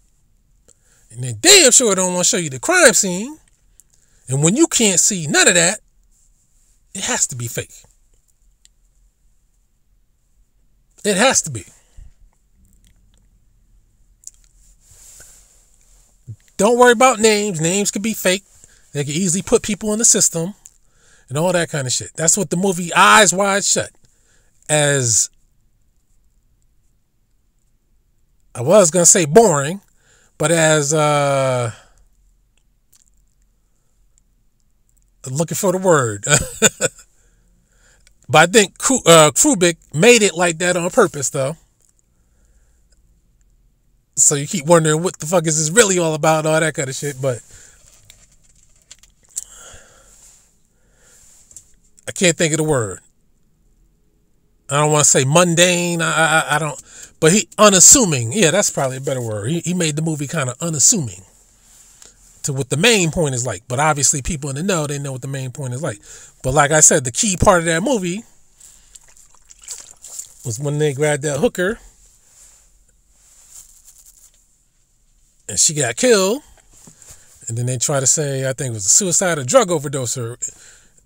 [SPEAKER 1] And they damn sure don't want to show you the crime scene. And when you can't see none of that, it has to be fake. It has to be. Don't worry about names. Names could be fake. They could easily put people in the system and all that kind of shit. That's what the movie Eyes Wide Shut as I was gonna say boring, but as uh looking for the word. but I think uh, Kubrick made it like that on purpose, though. So you keep wondering what the fuck is this really all about, all that kind of shit. But I can't think of the word. I don't want to say mundane. I, I I don't. But he unassuming. Yeah, that's probably a better word. He, he made the movie kind of unassuming to what the main point is like. But obviously, people in the know they know what the main point is like. But like I said, the key part of that movie was when they grabbed that hooker and she got killed. And then they try to say, I think it was a suicide or drug overdose. Or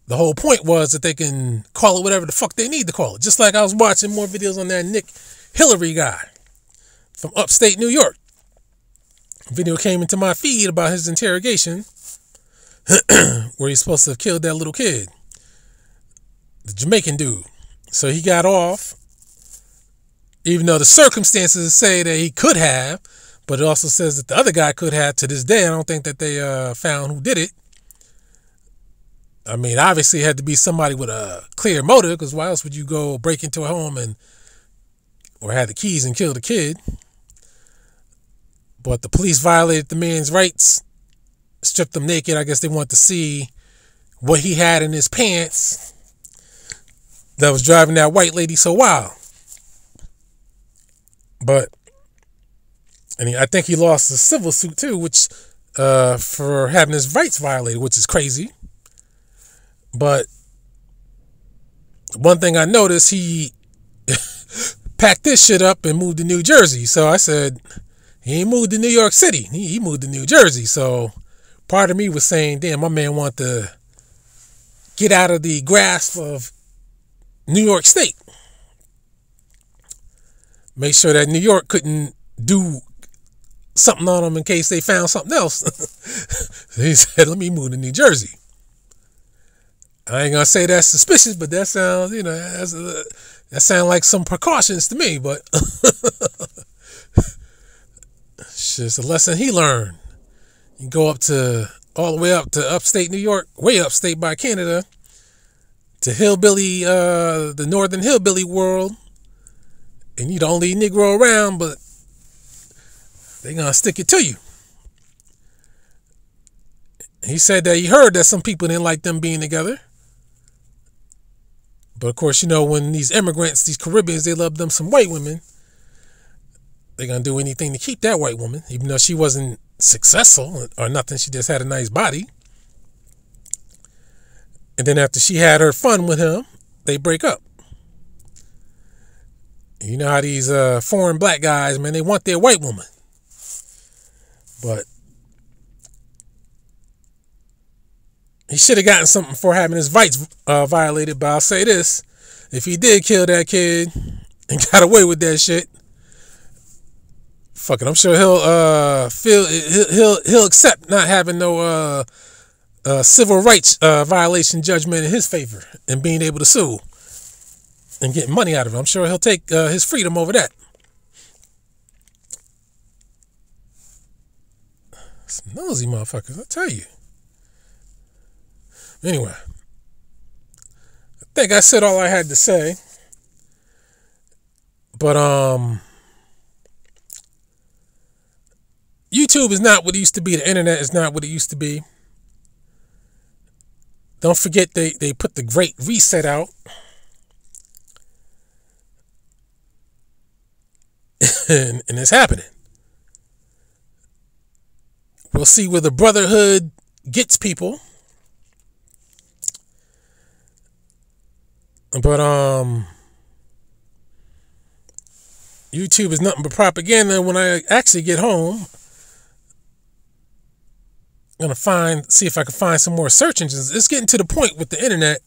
[SPEAKER 1] the whole point was that they can call it whatever the fuck they need to call it. Just like I was watching more videos on that Nick Hillary guy from upstate New York. video came into my feed about his interrogation where he's supposed to have killed that little kid, the Jamaican dude. So he got off, even though the circumstances say that he could have, but it also says that the other guy could have. To this day, I don't think that they uh, found who did it. I mean, obviously, it had to be somebody with a clear motive, because why else would you go break into a home and or have the keys and kill the kid. But the police violated the man's rights, stripped him naked. I guess they wanted to see what he had in his pants that was driving that white lady so wild. But and he, I think he lost a civil suit too, which uh, for having his rights violated, which is crazy. But one thing I noticed, he packed this shit up and moved to New Jersey. So I said, he ain't moved to New York City. He, he moved to New Jersey. So part of me was saying, damn, my man want to get out of the grasp of New York State. Make sure that New York couldn't do something on them in case they found something else. he said, let me move to New Jersey. I ain't gonna say that's suspicious, but that sounds, you know, that sound like some precautions to me, but it's just a lesson he learned. You go up to all the way up to upstate New York, way upstate by Canada, to hillbilly, uh, the northern hillbilly world, and you the only Negro around, but they gonna stick it to you. He said that he heard that some people didn't like them being together. But of course, you know, when these immigrants, these Caribbeans, they love them some white women, they're going to do anything to keep that white woman, even though she wasn't successful or nothing. She just had a nice body. And then after she had her fun with him, they break up. You know how these uh, foreign black guys, man, they want their white woman. But he should have gotten something for having his rights uh, violated. But I'll say this: if he did kill that kid and got away with that shit, fuck it, I'm sure he'll uh feel he'll he'll, he'll accept not having no uh, uh civil rights uh, violation judgment in his favor and being able to sue and getting money out of it. I'm sure he'll take uh, his freedom over that. Some nosy motherfuckers, I tell you. Anyway, I think I said all I had to say. But um YouTube is not what it used to be. The internet is not what it used to be. Don't forget they, they put the great reset out. and, and it's happening. We'll see where the brotherhood gets people. But um YouTube is nothing but propaganda when I actually get home. I'm gonna find see if I can find some more search engines. It's getting to the point with the internet.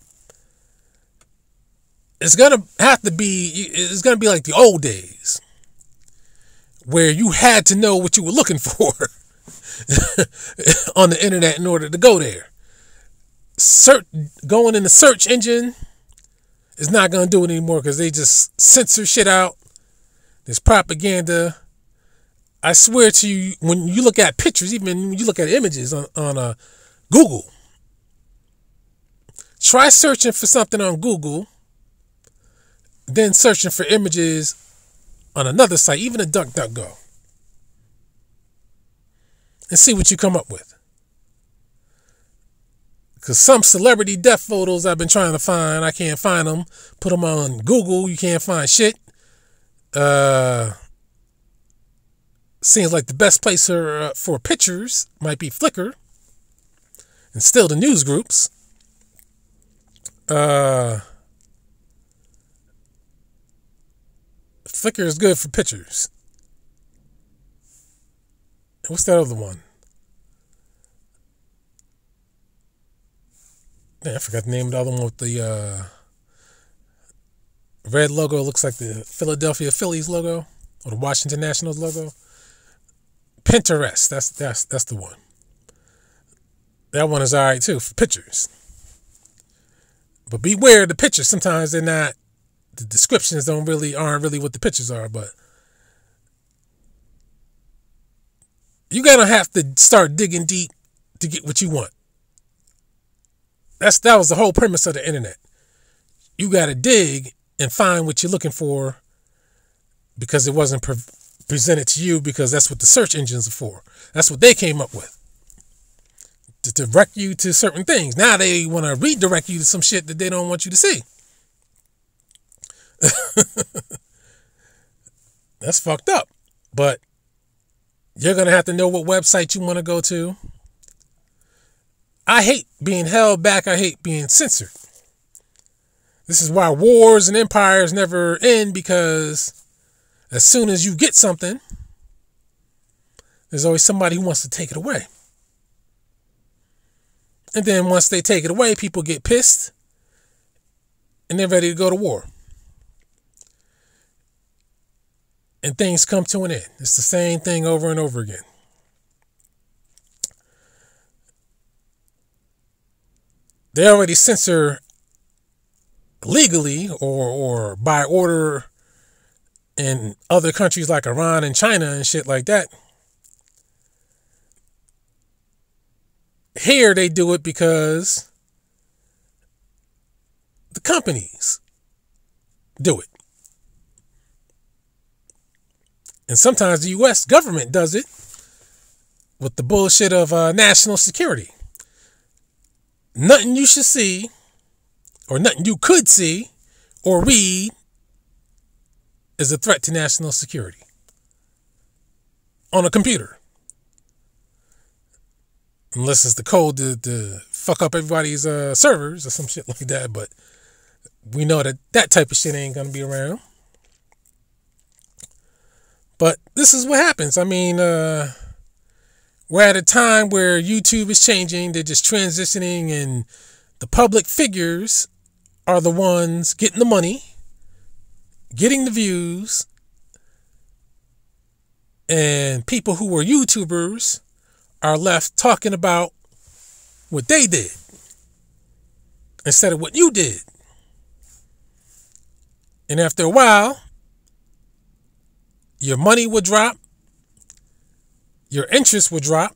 [SPEAKER 1] It's gonna have to be it's gonna be like the old days where you had to know what you were looking for on the internet in order to go there. Search, going in the search engine is not going to do it anymore because they just censor shit out. There's propaganda. I swear to you, when you look at pictures, even when you look at images on, on uh, Google, try searching for something on Google, then searching for images on another site, even a DuckDuckGo, and see what you come up with. Because some celebrity death photos I've been trying to find, I can't find them. Put them on Google, you can't find shit. Uh, seems like the best place for, uh, for pictures might be Flickr. And still the news groups. Uh, Flickr is good for pictures. What's that other one? Man, I forgot the name of the other one with the uh, red logo. Looks like the Philadelphia Phillies logo or the Washington Nationals logo. Pinterest. That's that's that's the one. That one is all right too for pictures. But beware the pictures. Sometimes they're not the descriptions don't really aren't really what the pictures are, but you gotta have to start digging deep to get what you want. That's that was the whole premise of the internet. You gotta dig and find what you're looking for because it wasn't pre- presented to you because that's what the search engines are for. That's what they came up with to direct you to certain things. Now they want to redirect you to some shit that they don't want you to see. That's fucked up. But you're going to have to know what website you want to go to. I hate being held back. I hate being censored. This is why wars and empires never end because as soon as you get something, there's always somebody who wants to take it away. And then once they take it away, people get pissed and they're ready to go to war. And things come to an end. It's the same thing over and over again. They already censor legally or or by order in other countries like Iran and China and shit like that. Here they do it because the companies do it. And sometimes the U.S. government does it with the bullshit of uh, national security. Nothing you should see, or nothing you could see or read, is a threat to national security on a computer. Unless it's the code to, to fuck up everybody's uh, servers or some shit like that. But we know that that type of shit ain't gonna be around. But this is what happens. I mean, uh, we're at a time where YouTube is changing. They're just transitioning, and the public figures are the ones getting the money, getting the views, and people who were YouTubers are left talking about what they did instead of what you did. And after a while, your money would drop, your interest would drop,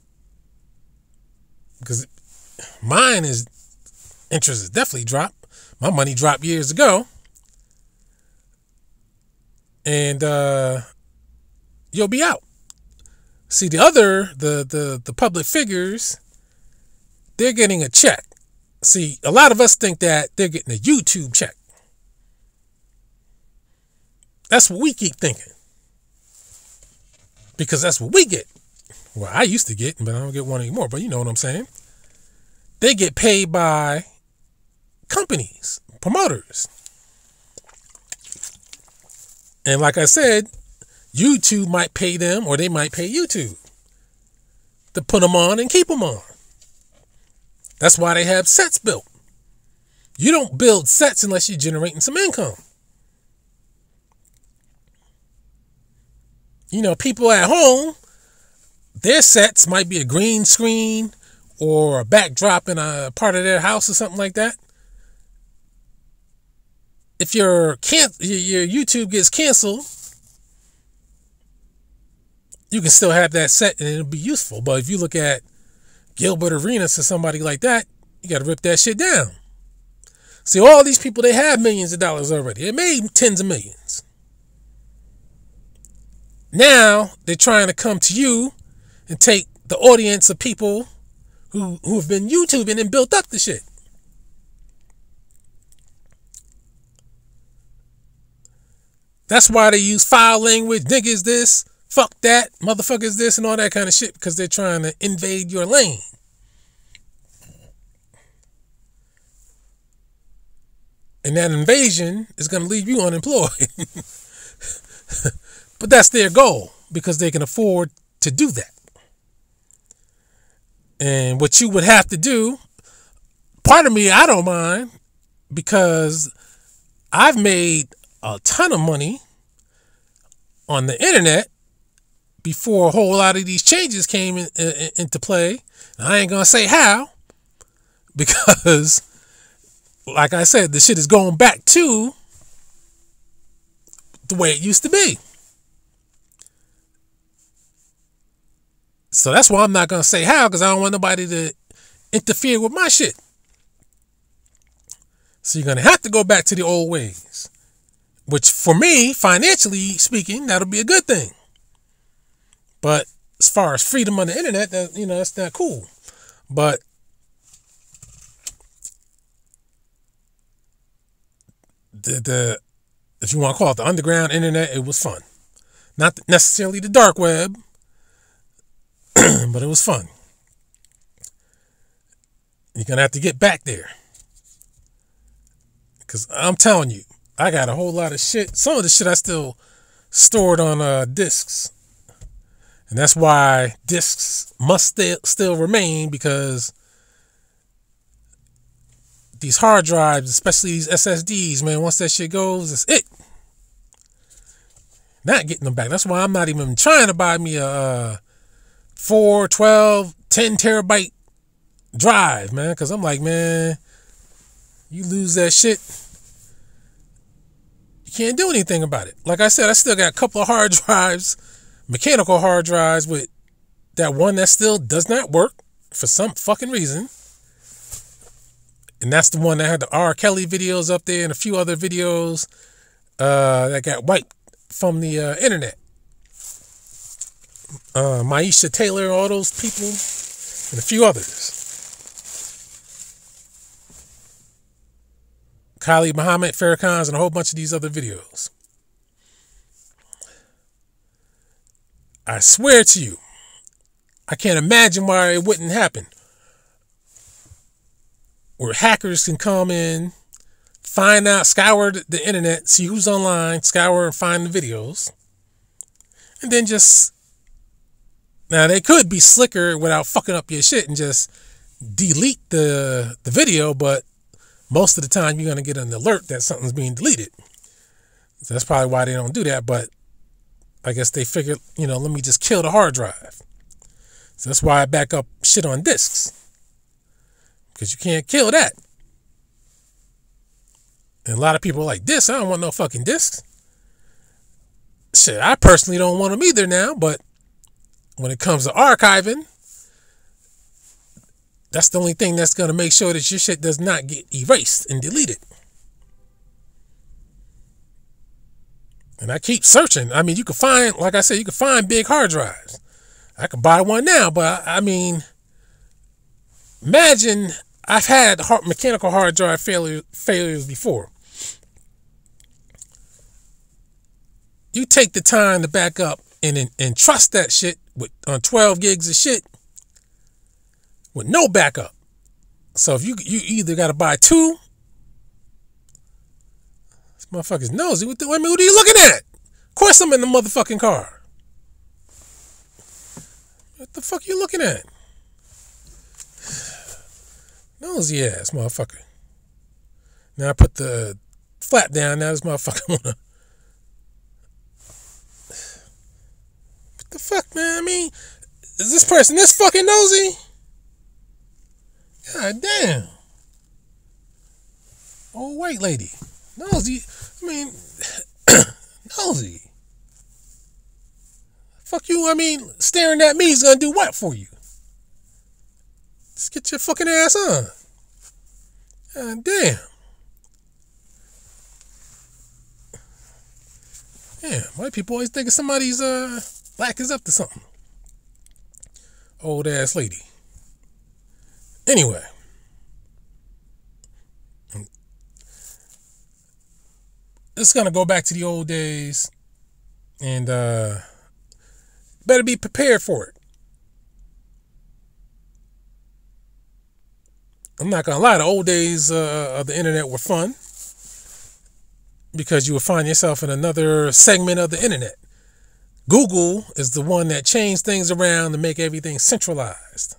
[SPEAKER 1] because mine is interest is definitely dropped. My money dropped years ago. And uh, you'll be out. See the other the the the public figures, they're getting a check. See, a lot of us think that they're getting a YouTube check. That's what we keep thinking. Because that's what we get. Well, I used to get, but I don't get one anymore. But you know what I'm saying? They get paid by companies, promoters. And like I said, YouTube might pay them or they might pay YouTube to put them on and keep them on. That's why they have sets built. You don't build sets unless you're generating some income. You know, people at home, their sets might be a green screen or a backdrop in a part of their house or something like that. If your can your YouTube gets canceled, you can still have that set and it'll be useful. But if you look at Gilbert Arenas or somebody like that, you got to rip that shit down. See, all these people, they have millions of dollars already. They made tens of millions. Now they're trying to come to you and take the audience of people who, who have been YouTubing and built up the shit. That's why they use foul language, niggas this, fuck that, motherfuckers this, and all that kind of shit because they're trying to invade your lane. And that invasion is going to leave you unemployed. but that's their goal because they can afford to do that. And what you would have to do, part of me, I don't mind because I've made a ton of money on the internet before a whole lot of these changes came in, in, into play. I ain't gonna say how, because, like I said, the shit is going back to the way it used to be. So that's why I'm not gonna say how, because I don't want nobody to interfere with my shit. So you're gonna have to go back to the old ways, which for me, financially speaking, that'll be a good thing. But as far as freedom on the internet, that you know, that's not cool. But the the if you want to call it the underground internet, it was fun. Not necessarily the dark web, but it was fun. You're gonna have to get back there. Cause I'm telling you, I got a whole lot of shit. Some of the shit I still stored on uh, discs and that's why discs must st- still remain because these hard drives, especially these SSDs, man, once that shit goes, it's it. Not getting them back. That's why I'm not even trying to buy me a uh, 4, 12, 10 terabyte drive, man. Because I'm like, man, you lose that shit, you can't do anything about it. Like I said, I still got a couple of hard drives mechanical hard drives with that one that still does not work for some fucking reason. And that's the one that had the R. Kelly videos up there and a few other videos uh, that got wiped from the uh, internet. Uh, Maisha Taylor, all those people, and a few others. Khalid Muhammad, Farrakhan's, and a whole bunch of these other videos. I swear to you, I can't imagine why it wouldn't happen. Where hackers can come in, find out, scour the internet, see who's online, scour and find the videos, and then just now they could be slicker without fucking up your shit and just delete the the video, but most of the time you're gonna get an alert that something's being deleted. So that's probably why they don't do that. But I guess they figured, you know, let me just kill the hard drive. So that's why I back up shit on disks. Because you can't kill that. And a lot of people are like, this, I don't want no fucking discs. Shit, I personally don't want them either now, but when it comes to archiving, that's the only thing that's going to make sure that your shit does not get erased and deleted. And I keep searching. I mean, you can find, like I said, you can find big hard drives. I could buy one now, but I, I mean, imagine I've had hard, mechanical hard drive failure, failures before. You take the time to back up and, and, and trust that shit with on 12 gigs of shit with no backup. So if you you either got to buy two this Motherfuckers nosy. What, the, I mean, what are you looking at? Of course I'm in the motherfucking car. What the fuck are you looking at? Nosy ass motherfucker. Now I put the flap down. Now this motherfucker wanna. The fuck, man? I mean, is this person this fucking nosy? God damn. Old white lady. Nosy. I mean, nosy. Fuck you. I mean, staring at me is gonna do what for you? Just get your fucking ass on. God damn. Yeah, white people always think somebody's uh black is up to something. Old ass lady. Anyway. it's gonna go back to the old days, and uh, better be prepared for it. I'm not gonna lie, the old days uh, of the internet were fun because you would find yourself in another segment of the internet. Google is the one that changed things around to make everything centralized.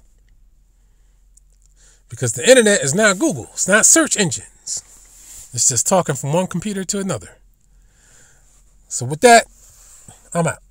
[SPEAKER 1] Because the internet is not Google, it's not search engines. It's just talking from one computer to another. So with that, I'm out.